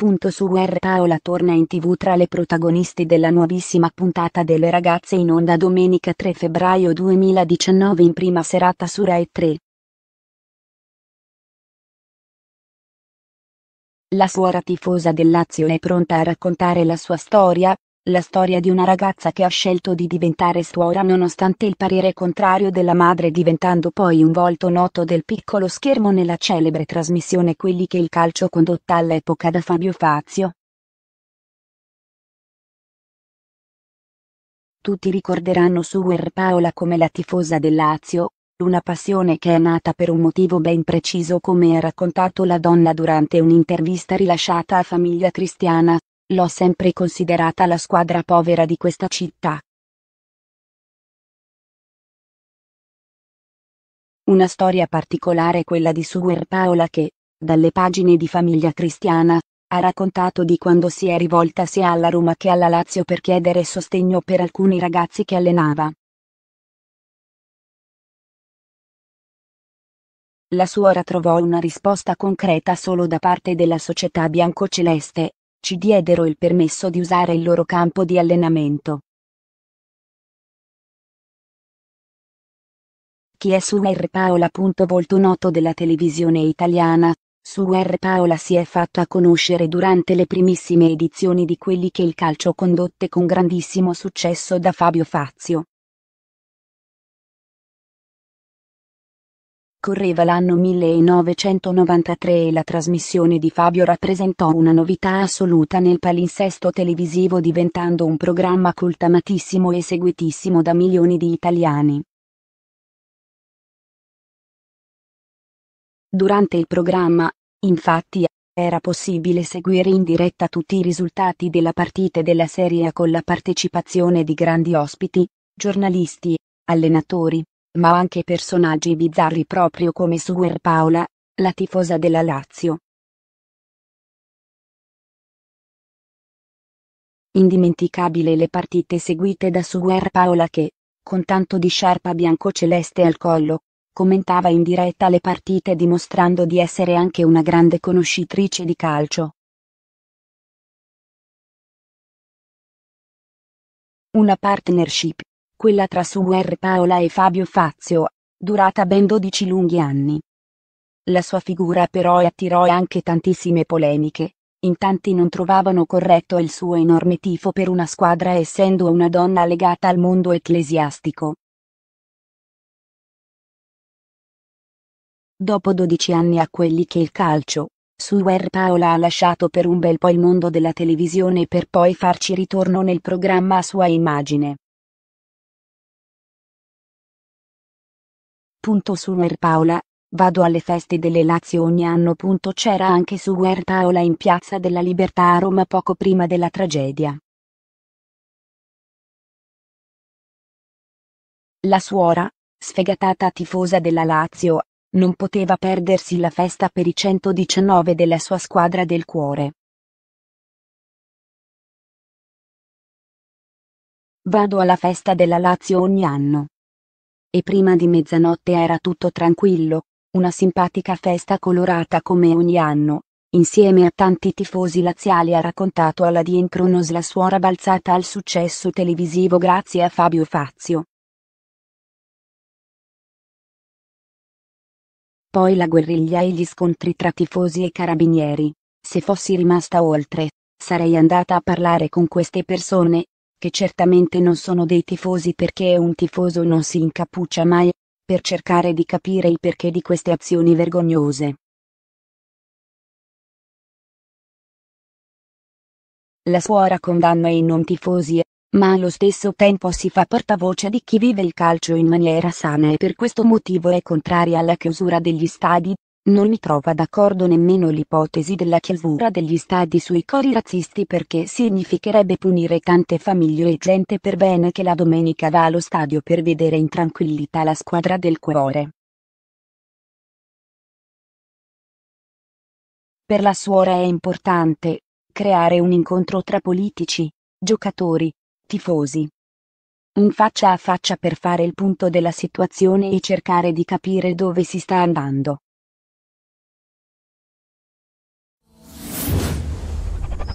Punto su Guerra Paola torna in tv tra le protagonisti della nuovissima puntata delle ragazze in onda domenica 3 febbraio 2019 in prima serata su Rai 3. La suora tifosa del Lazio è pronta a raccontare la sua storia, la storia di una ragazza che ha scelto di diventare suora nonostante il parere contrario della madre diventando poi un volto noto del piccolo schermo nella celebre trasmissione Quelli che il calcio condotta all'epoca da Fabio Fazio. Tutti ricorderanno su Guer Paola come la tifosa del Lazio, una passione che è nata per un motivo ben preciso come ha raccontato la donna durante un'intervista rilasciata a Famiglia Cristiana, L'ho sempre considerata la squadra povera di questa città. Una storia particolare quella di Suguer Paola che, dalle pagine di Famiglia Cristiana, ha raccontato di quando si è rivolta sia alla Roma che alla Lazio per chiedere sostegno per alcuni ragazzi che allenava. La suora trovò una risposta concreta solo da parte della società biancoceleste, ci diedero il permesso di usare il loro campo di allenamento. Chi è Suer Paola. Volto noto della televisione italiana, Suer Paola si è fatta conoscere durante le primissime edizioni di quelli che il calcio condotte con grandissimo successo da Fabio Fazio. Correva l'anno 1993 e la trasmissione di Fabio rappresentò una novità assoluta nel palinsesto televisivo diventando un programma cultamatissimo e seguitissimo da milioni di italiani. Durante il programma, infatti, era possibile seguire in diretta tutti i risultati della partita della Serie con la partecipazione di grandi ospiti, giornalisti, allenatori, ma anche personaggi bizzarri proprio come Suguer Paola, la tifosa della Lazio. Indimenticabile le partite seguite da Suguer Paola che, con tanto di sciarpa bianco-celeste al collo, commentava in diretta le partite dimostrando di essere anche una grande conoscitrice di calcio. Una partnership quella tra Suguer Paola e Fabio Fazio, durata ben 12 lunghi anni. La sua figura però attirò anche tantissime polemiche, in tanti non trovavano corretto il suo enorme tifo per una squadra essendo una donna legata al mondo ecclesiastico. Dopo 12 anni a quelli che il calcio, Suer Paola ha lasciato per un bel po' il mondo della televisione per poi farci ritorno nel programma a sua immagine. Punto Suer Paola, vado alle feste delle Lazio ogni anno. Punto C'era anche Suer Paola in Piazza della Libertà a Roma poco prima della tragedia. La suora, sfegatata tifosa della Lazio, non poteva perdersi la festa per i 119 della sua squadra del cuore. Vado alla festa della Lazio ogni anno e prima di mezzanotte era tutto tranquillo, una simpatica festa colorata come ogni anno. Insieme a tanti tifosi laziali ha raccontato alla Dien Kronos la suora balzata al successo televisivo grazie a Fabio Fazio. Poi la guerriglia e gli scontri tra tifosi e carabinieri. Se fossi rimasta oltre, sarei andata a parlare con queste persone, che certamente non sono dei tifosi perché un tifoso non si incappuccia mai, per cercare di capire il perché di queste azioni vergognose. La suora condanna i non tifosi, ma allo stesso tempo si fa portavoce di chi vive il calcio in maniera sana e per questo motivo è contraria alla chiusura degli stadi, non mi trova d'accordo nemmeno l'ipotesi della chiusura degli stadi sui cori razzisti perché significherebbe punire tante famiglie e gente per bene che la domenica va allo stadio per vedere in tranquillità la squadra del cuore. Per la suora è importante creare un incontro tra politici, giocatori, tifosi. Un faccia a faccia per fare il punto della situazione e cercare di capire dove si sta andando.